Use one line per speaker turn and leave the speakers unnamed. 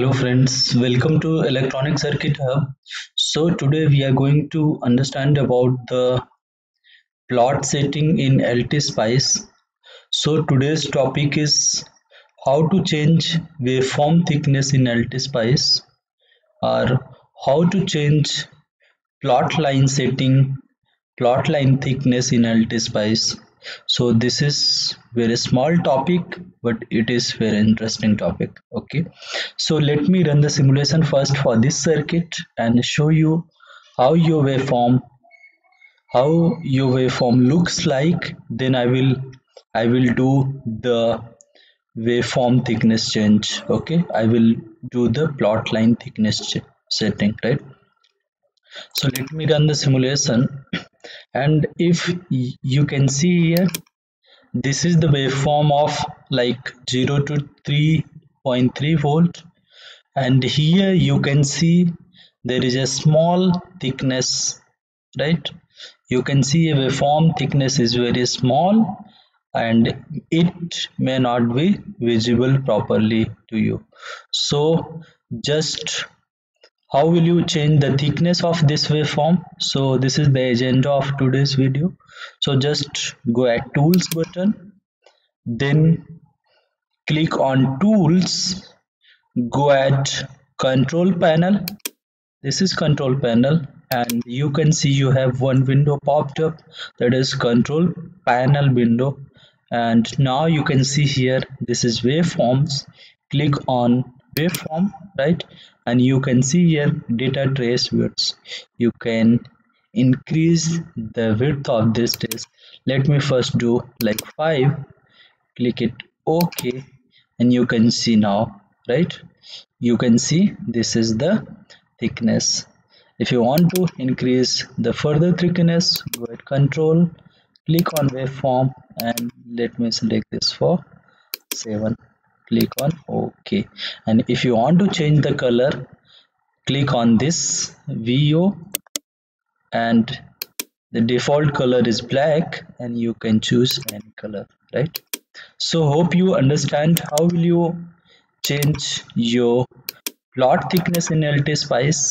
Hello friends, welcome to Electronic Circuit Hub. So today we are going to understand about the plot setting in LTSpice. So today's topic is how to change waveform thickness in LTSpice or how to change plot line setting, plot line thickness in LTSpice so this is very small topic but it is very interesting topic okay? So let me run the simulation first for this circuit and show you how your waveform how your waveform looks like. Then i will i will do the waveform thickness change okay? I will do the plot line thickness setting right? So let me run the simulation and if you can see here this is the waveform of like 0 to 3.3 volt. And here you can see there is a small thickness right? You can see a waveform thickness is very small and it may not be visible properly to you. So just how will you change the thickness of this waveform? So this is the agenda of today's video. So just go at tools button then click on tools go at control panel. This is control panel and you can see you have one window popped up that is control panel window. And now you can see here this is waveforms. Click on waveform right? And you can see here data trace widths. You can increase the width of this trace let me first do like 5 click it ok and you can see now right? You can see this is the thickness. If you want to increase the further thickness go at control click on waveform and let me select this for 7 click on ok and if you want to change the color click on this VO and the default color is black and you can choose any color right? So hope you understand how will you change your plot thickness in LTSpice